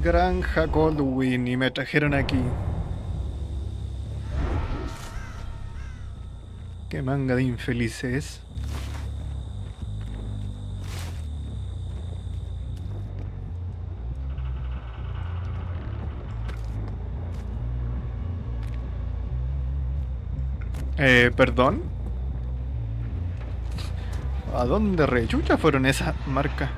Granja Goldwyn y me trajeron aquí. Qué manga de infelices. Eh, perdón. ¿A dónde rechucha fueron esas marcas?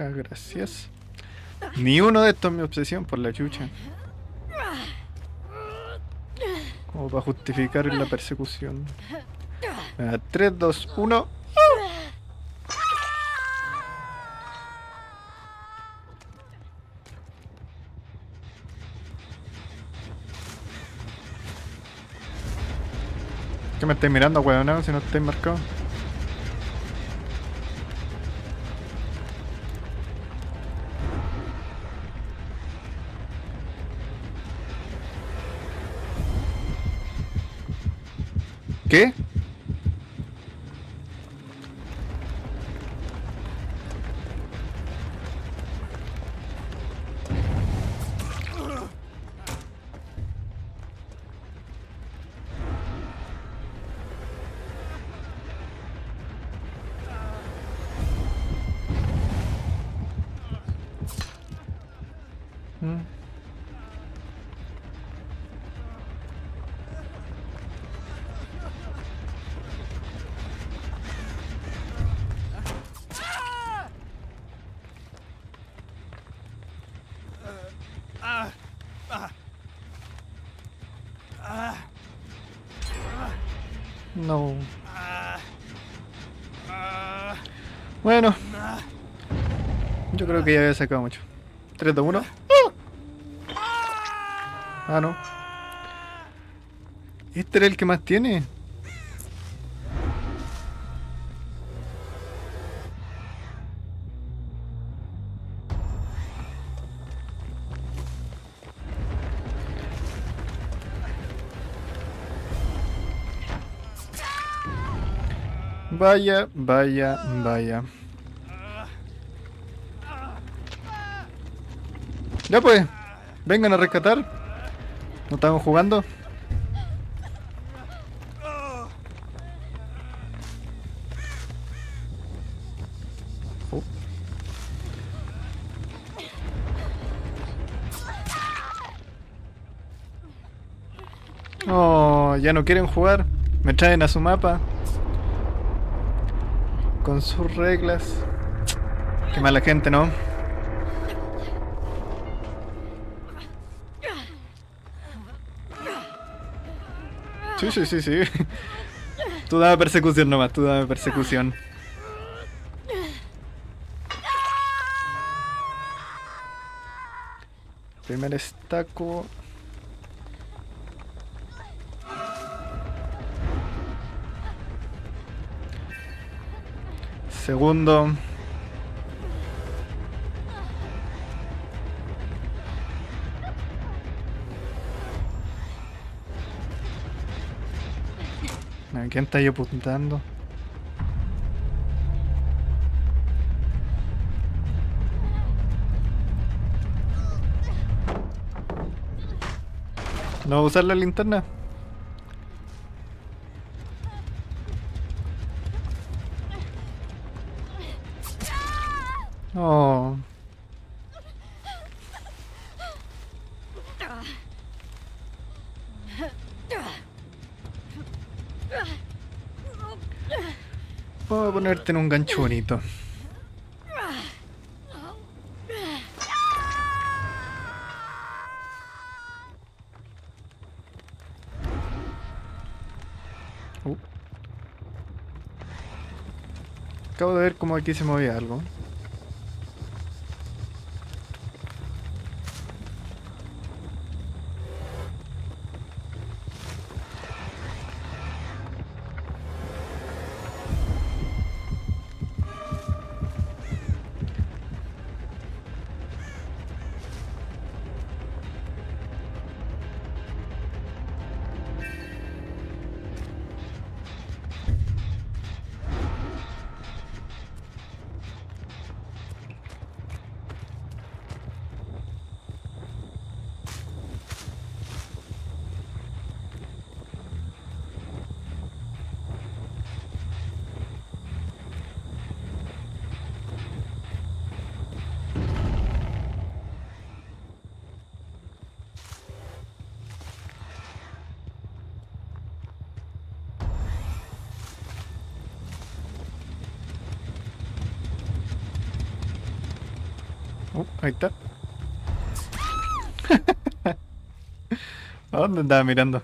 Muchas gracias. Ni uno de estos es mi obsesión por la chucha. Como para justificar la persecución. 3, 2, 1. ¿Qué me estáis mirando, weón? Si no estáis marcado. ¿Qué? Mm. No. Bueno. Yo creo que ya había sacado mucho. 3, 2, 1. Ah, no. Este era el que más tiene. Vaya, vaya, vaya. Ya pues, vengan a rescatar. No estamos jugando. Oh. Oh, ya no quieren jugar. Me traen a su mapa. Con sus reglas. Qué mala gente, ¿no? Sí, sí, sí, sí. Tú dame persecución nomás, tú dame persecución. Primer estaco. Segundo. ¿A quién está yo apuntando? ¿No usar la linterna? Vamos a ponerte en un gancho bonito. Uh. Acabo de ver como aquí se movía algo. Oh, ahí está. ¿A dónde andaba mirando?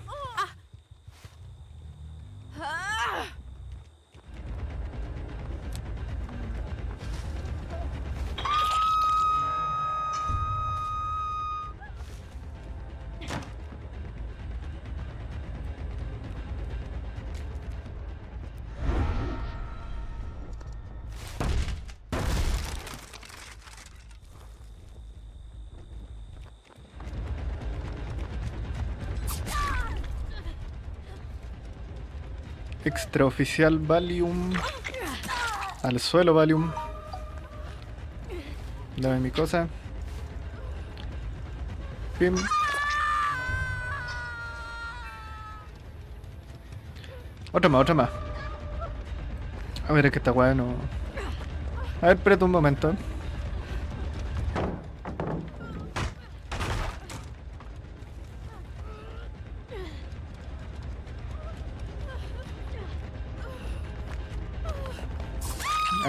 Extraoficial Valium. Al suelo Valium. Dame mi cosa. Pim. Otra más, otra más. A ver, es que está bueno. A ver, espérate un momento.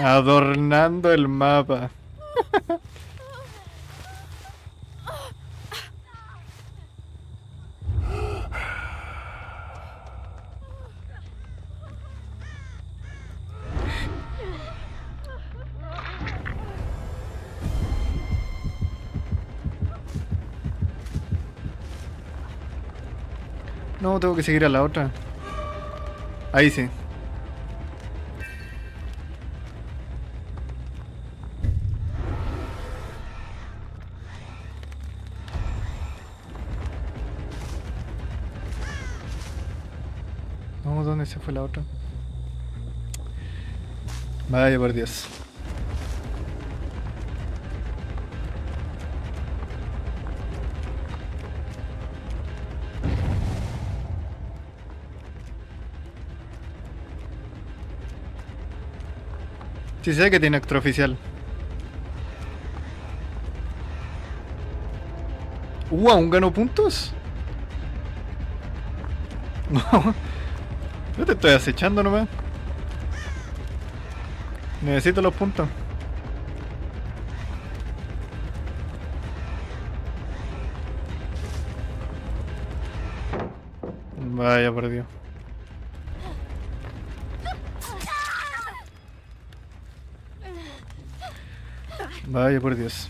Adornando el mapa. No, tengo que seguir a la otra. Ahí sí. No, ¿dónde se fue la otra? Vaya por Dios. Sí sé que tiene extraoficial. Uh, ¿aún ganó puntos? Yo te estoy acechando nomás. Necesito los puntos. Vaya por Dios. Vaya por Dios.